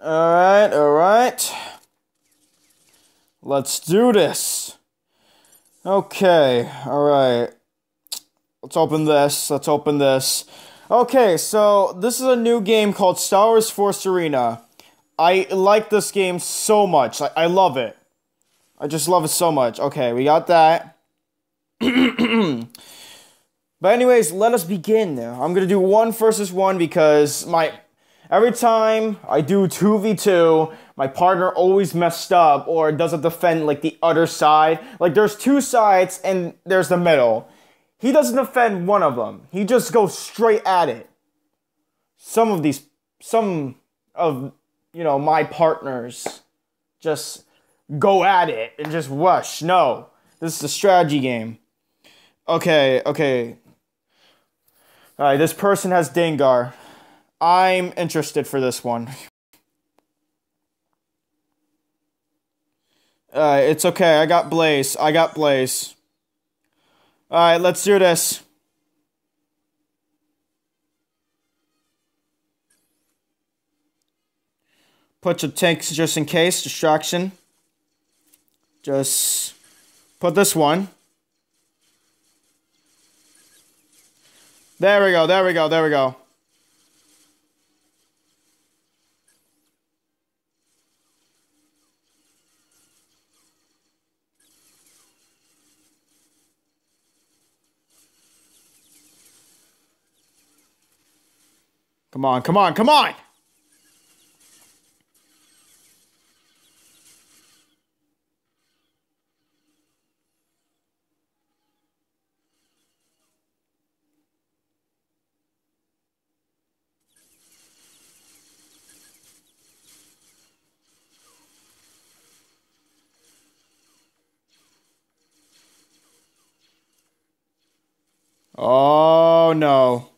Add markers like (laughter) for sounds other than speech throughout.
Alright, alright. Let's do this. Okay, alright. Let's open this. Let's open this. Okay, so this is a new game called Star Wars Force Arena. I like this game so much. I, I love it. I just love it so much. Okay, we got that. (clears throat) but anyways, let us begin. I'm gonna do one versus one because my every time I do 2v2, my partner always messed up or doesn't defend like the other side. Like there's two sides and there's the middle. He doesn't defend one of them. He just goes straight at it. Some of these some of you know my partners just go at it and just rush. No. This is a strategy game. Okay, okay. Alright, this person has Dengar. I'm interested for this one. (laughs) Uh, it's okay. I got Blaze. I got Blaze. Alright, let's do this. Put your tanks just in case. Distraction. Just put this one. There we go, there we go, there we go. Come on, come on, come on! Oh no.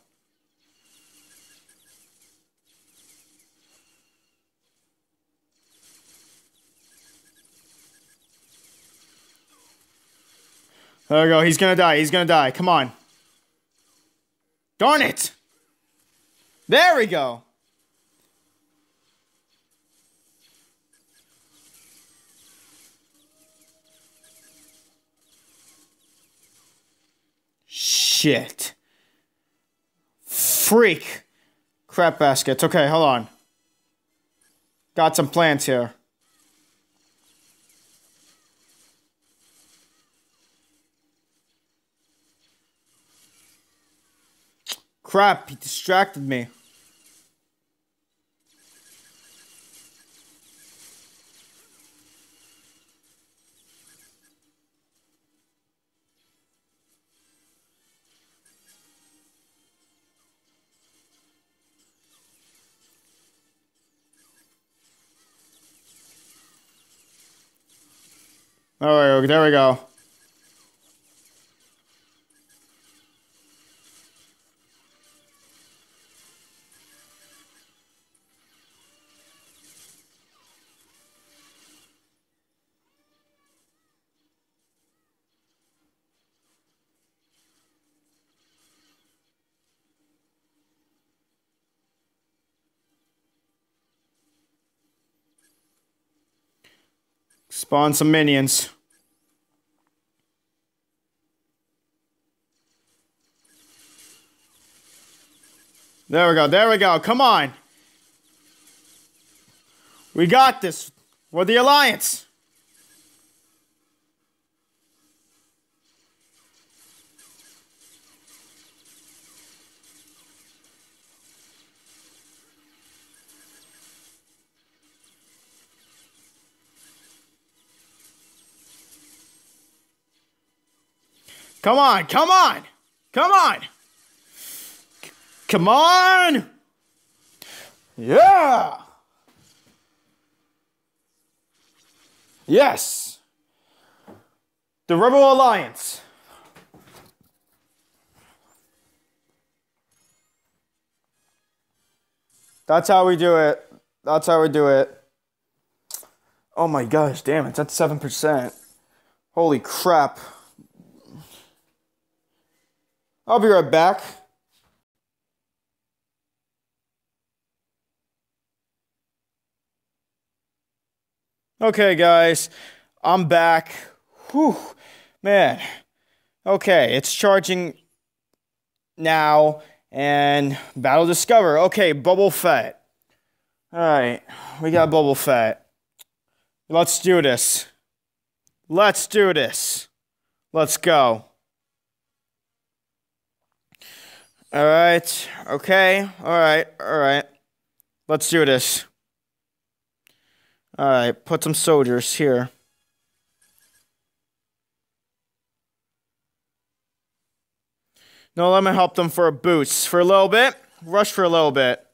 There we go. He's gonna die. He's gonna die. Come on. Darn it! There we go. Shit freak. Crap baskets. Okay, hold on. Got some plants here. Crap, he distracted me. Oh, there we go. Spawn some minions. There we go. There we go. Come on. We got this. We're the Alliance. Come on, come on, come on. C come on. Yeah! Yes! The Rebel Alliance. That's how we do it. That's how we do it. Oh my gosh, damn, it's at 7%. Holy crap. I'll be right back. Okay, guys, I'm back. Whew, man. Okay, it's charging now, and Battle Discover. Okay, Boba Fett. All right, we got Boba Fett. Let's do this. Let's do this. Let's go. All right. Okay. All right. All right. Let's do this. All right. Put some soldiers here. No, let me help them for a boost for a little bit. Rush for a little bit.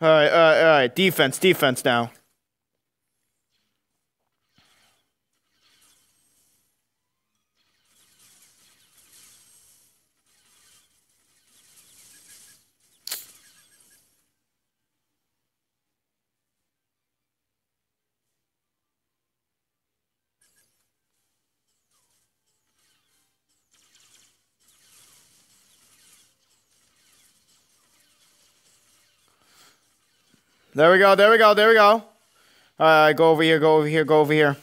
All right, all right, all right. Defense, defense now. There we go, there we go, there we go. All right, go over here, go over here, go over here.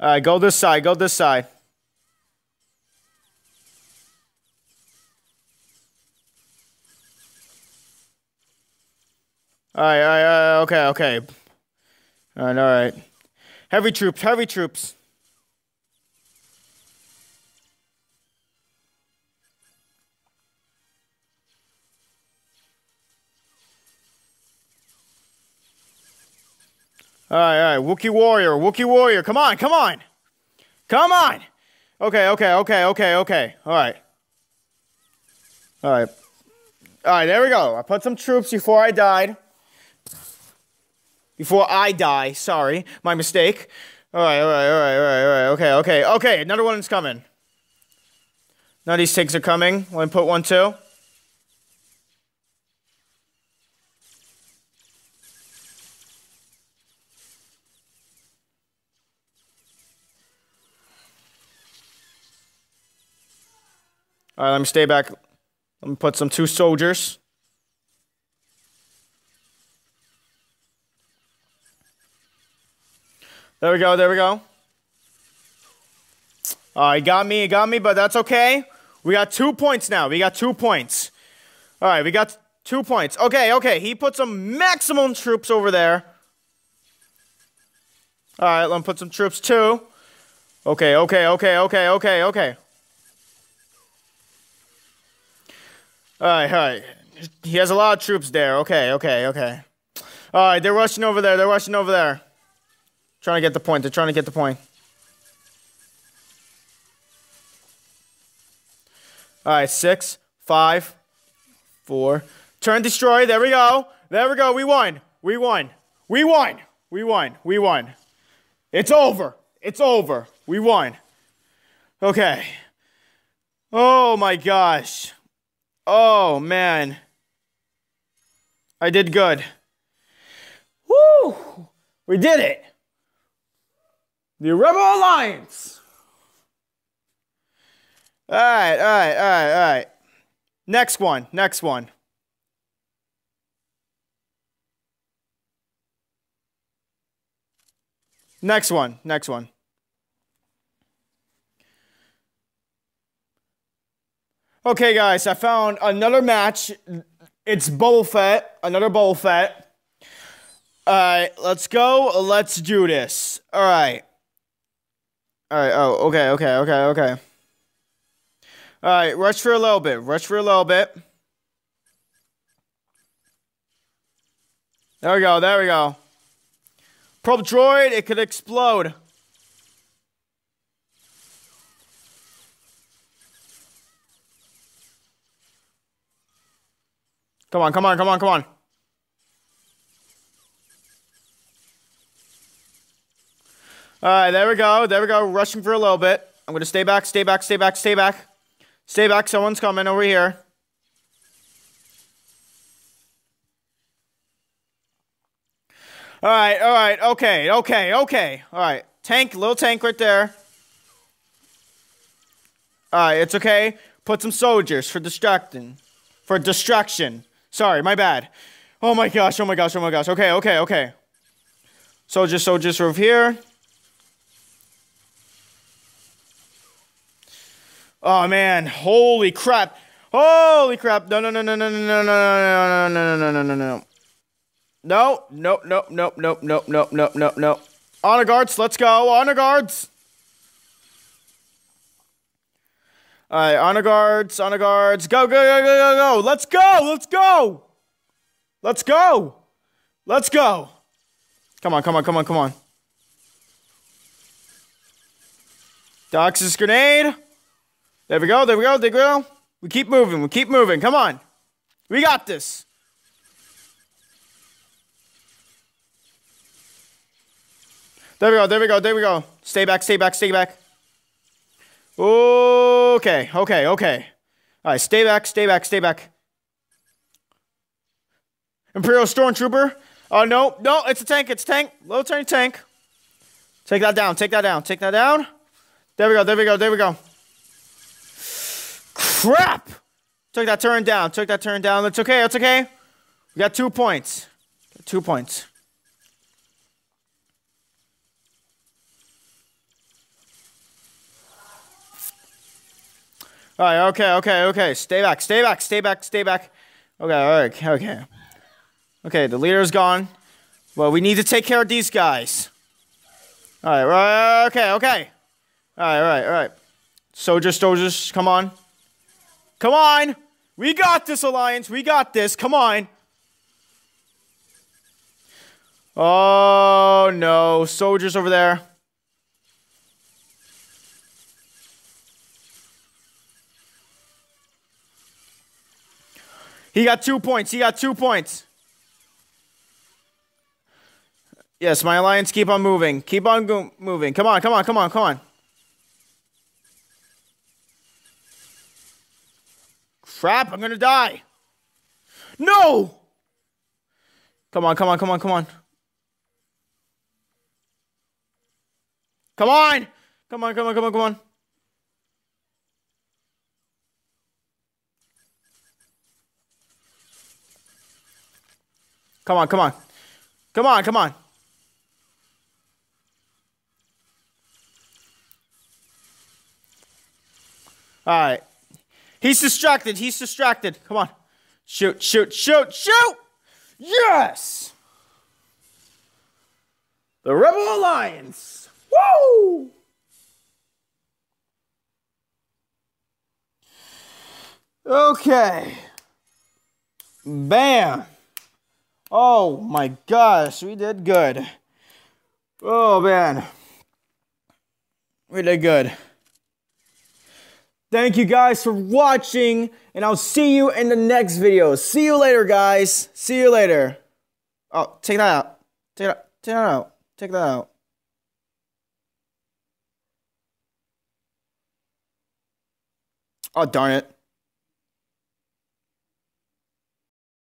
All right, go this side, go this side. All right, all right, all right, okay, okay. All right, all right. Heavy troops, heavy troops. All right, all right. Wookie Warrior, Wookie Warrior. Come on, come on. Come on. Okay, okay, okay, okay, okay. All right. All right. All right, there we go. I put some troops before I died. Before I die, sorry. My mistake. All right, all right, all right, all right, all right. Okay, okay, okay. Another one's coming. Of these tanks are coming. Let me put one too. All right, let me stay back. Let me put some two soldiers. There we go, there we go. All right, got me, he got me, but that's okay. We got two points now. We got two points. All right, we got two points. Okay, okay. He put some maximum troops over there. All right, let me put some troops too. Okay, okay, okay, okay, okay, okay. All right, all right. He has a lot of troops there. Okay, okay, okay. All right, they're rushing over there. They're rushing over there. Trying to get the point. They're trying to get the point. All right, six, five, four. Turn destroy. There we go. There we go. We won. We won. We won. We won. We won. It's over. It's over. We won. Okay. Oh my gosh. Oh, man. I did good. Woo! We did it! The Rebel Alliance! Alright, alright, alright, alright. Next one, next one. Next one, next one. Okay, guys, I found another match. It's Boba Fett, another Boba Fett. All right, let's go. Let's do this. All right. All right. Oh, okay, okay, okay, okay. All right, rush for a little bit. Rush for a little bit. There we go, there we go. Probe droid, it could explode. Come on, come on, come on, come on. All right, there we go. There we go. Rushing for a little bit. I'm going to stay back, stay back, stay back, stay back. Stay back. Someone's coming over here. All right, all right, okay, okay, okay. All right, tank, little tank right there. All right, it's okay. Put some soldiers for distracting, for distraction. Sorry, my bad. Oh my gosh, oh my gosh, oh my gosh. Okay, okay, okay. Soldiers, soldiers over here. Oh man, holy crap. Holy crap. No, no, no, no, no, no, no, no, no, no, no, no, no, no. No, no, no, no, no, no, no, no, no, no. Honor guards, let's go. Honor guards. All right, honor guards, honor guards. Go, go, go, go, go, go. Let's go, let's go. Let's go. Let's go. Come on, come on, come on, come on. Doxus grenade. There we go, there we go, there we go. We keep moving, we keep moving. Come on. We got this. There we go, there we go, there we go. Stay back, stay back, stay back. Okay, okay, okay. All right, stay back, stay back, stay back. Imperial Stormtrooper. Oh, no, no, it's a tank, it's a tank. Low turn tank. Take that down, take that down, take that down. There we go, there we go, there we go. Crap! Took that turn down, took that turn down. It's okay, it's okay. We got two points. Two points. All right, okay, okay, okay. Stay back, stay back, stay back, stay back. Okay, all right, okay. Okay, the leader's gone. Well, we need to take care of these guys. All right, right, okay, okay. All right, all right, all right. Soldiers, soldiers, come on. Come on. We got this, Alliance. We got this. Come on. Oh, no. Soldiers over there. He got two points. He got two points. Yes, my alliance keep on moving. Keep on moving. Come on, come on, come on, come on. Crap, I'm gonna die. No! Come on, come on, come on, come on. Come on! Come on, come on, come on, come on. Come on, come on. Come on, come on. All right. He's distracted. He's distracted. Come on. Shoot, shoot, shoot, shoot! Yes! The Rebel Alliance. Woo! Okay. Bam. Oh my gosh, we did good. Oh man. We did good. Thank you guys for watching, and I'll see you in the next video. See you later, guys. See you later. Oh, take that out. Take that, take that out. Take that out. Oh, darn it.